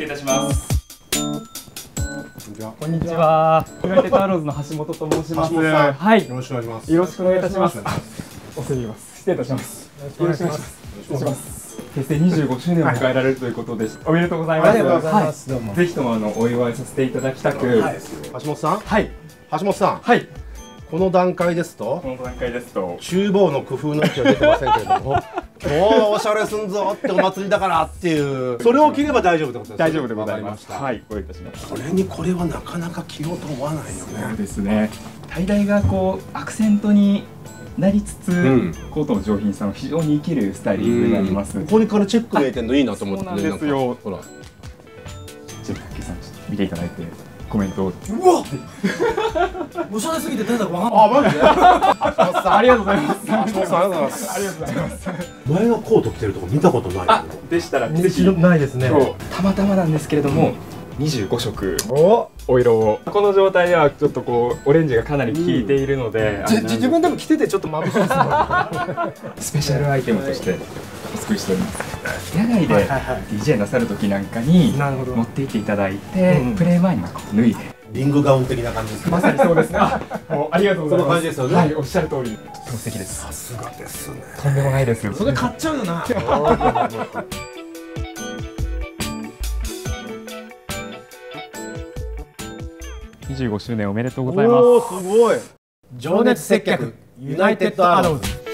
失礼いたしますこんにちは。ユテターローズの橋本と申します。はい。よろしくお願いします。よろしくお願いいたします。お世話ます。失礼いたします。よろしくお願いします。よろしくお願いします。結成25周年を迎えられるということです、おめでとうございます。ありがとうございます。ぜひともあのお祝いさせていただきたく、橋本さん、はい、橋本さん、はい、この段階ですと、この段階ですと、厨房の工夫のうは出てませんけれども。今日はおしゃれすんぞってお祭りだからっていう、それを着れば大丈夫ってことですね。大丈夫でございます。はい。ご用意いたします。それにこれはなかなか着ようと思わないよそうね。ですね。大々がこうアクセントになりつつ、んコートの上品さを非常に生きるスタイリングになります。ここにからチェック見えてんのいいなと思ってそうなんですよほら。ちょっと竹さんちょっと見ていただいてコメントを。うわ おしゃれすぎて誰だかわかんないあ、マジで？橋本さん、ありがとうございます。ありがとうございます。ありがとうございます。前のコート着てるとこ見たことないでしたらぜひ。ないですねたまたまなんですけれども、25色。お、お色を。この状態ではちょっとこうオレンジがかなり効いているので、あのじ自分でも着ててちょっと眩しいですスペシャルアイテムとしてお作りしております。野外で DJ なさる時なんかになるほど。持って行っていただいて、うんうん。プレイ前にはこう脱いで。リングガウン的な感じですね。まさにそうですね。あもうありがとうございます。その感じですよねはい、おっしゃる通り。素敵です。さすがですね。とんでもないです。それ買っちゃうよな 25周年おめでとうございます。おお、すごい。情熱接客ユナイテッドアローズ。